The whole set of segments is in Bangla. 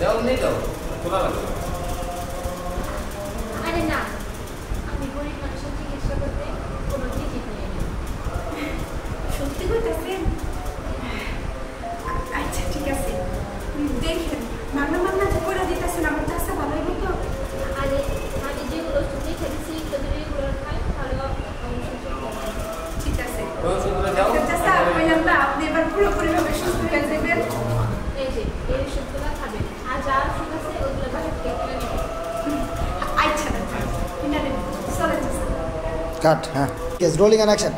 দেওয়াল নেই তো? খোলা লাগবে। আরে না আমি গরিব মানুষের চিকিৎসা করতে কোনো টিকিট নিয়ে সত্যি কইতাছেন আচ্ছা ঠিক আছে। দেখেন মান্না মান্না যে করে দিতেছেন আমার চাষা ভালো হইব তো আরে আমি যেগুলো যদি এগুলো খাই আমি সুস্থ হব। ঠিক আছে। আপনি এবার পুরোপুরিভাবে কাট হ্যাঁ। ইয়েস রোলিং অ্যান্ড অ্যাকশন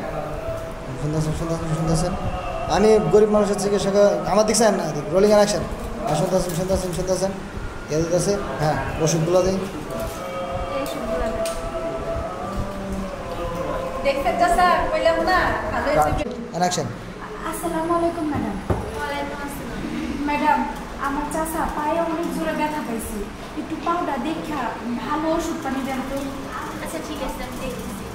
শুনতেছেন শুনতেছেন শুনতেছেন। আমি গরিব মানুষের চিকিৎসক আমার দেখছেন না রোলিং অ্যান্ড অ্যাকশন হ্যাঁ শুনতেছেন শুনতেছেন শুনতেছেন। ইয়ে দিতেছে হ্যাঁ ওষুধগুলো দিই এই ওষুধগুলো নেন। দেখতে চাষা কইলাম না ভালো কাট যাবেন অ্যান্ড অ্যাকশন আসসালামু আলাইকুম ম্যাডাম। ম্যাডাম আমার চাষা পায়ে অনেক জোরে ব্যথা পাইছি। একটু পাউডার দেখা ভালো ওষুধ পানি দেন তো। আচ্ছা ঠিক আছে আমি দেখতেছি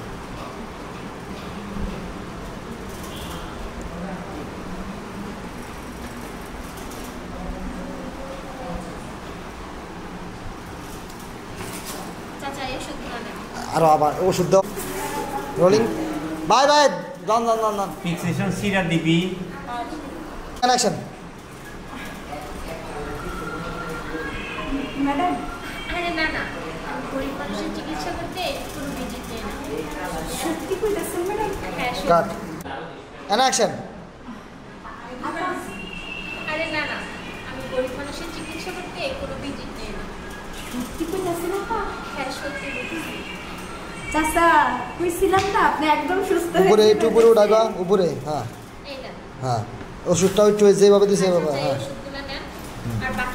চাচা এই ওষুধগুলো নেন আরও আবার ওষুধ দাও। রোলিং বাই বাই ডান ডান ডান ডান ফিক্সেশন সিরাপ দিবি অ্যাকশন ম্যাডাম আরে না না। গরিব মানুষের চিকিৎসা করতে কোনো ভিজিট না। সত্যি কইতাছেন ম্যাডাম? হ্যাঁ কাট অ্যাকশন আরে না না। আমি গরিব মানুষের চিকিৎসা করতে কোনো ভিজিট নেই না। সত্যি কইতাছেন আপা? হ্যাঁ সত্যি। চাচা কইছিলাম না আপনি একদম সুস্থ উপরে একটু উপরে উঠাবা উপরে হ্যাঁ। হ্যাঁ ওষুধটাও একটু যেভাবে দিছে বাবা আচ্ছা, হ্যাঁ।